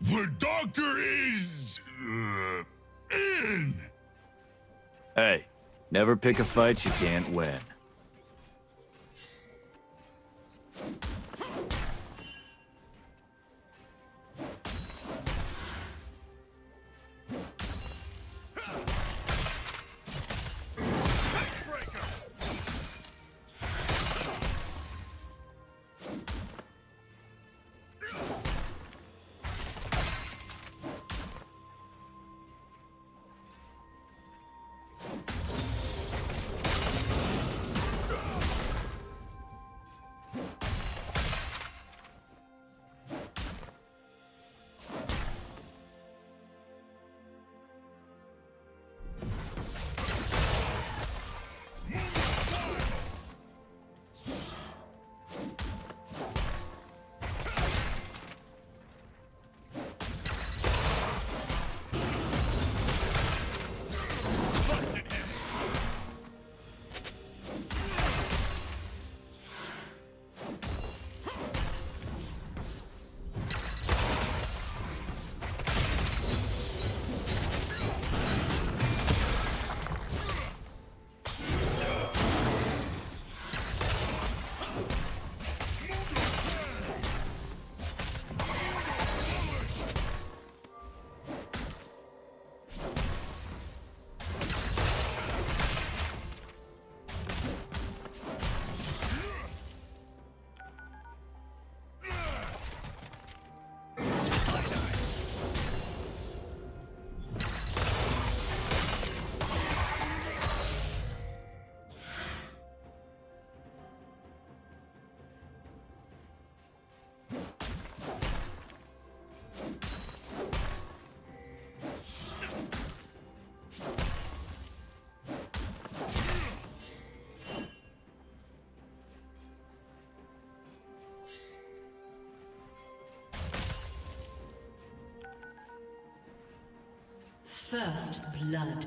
The doctor is... Uh, in! Hey, never pick a fight you can't win. First blood.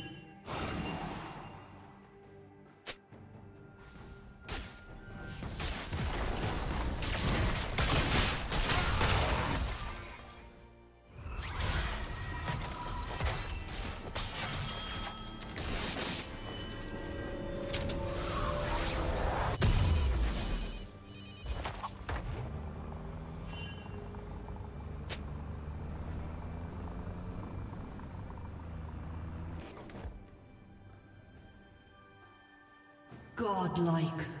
Godlike.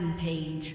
Rampage.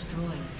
Destroyed.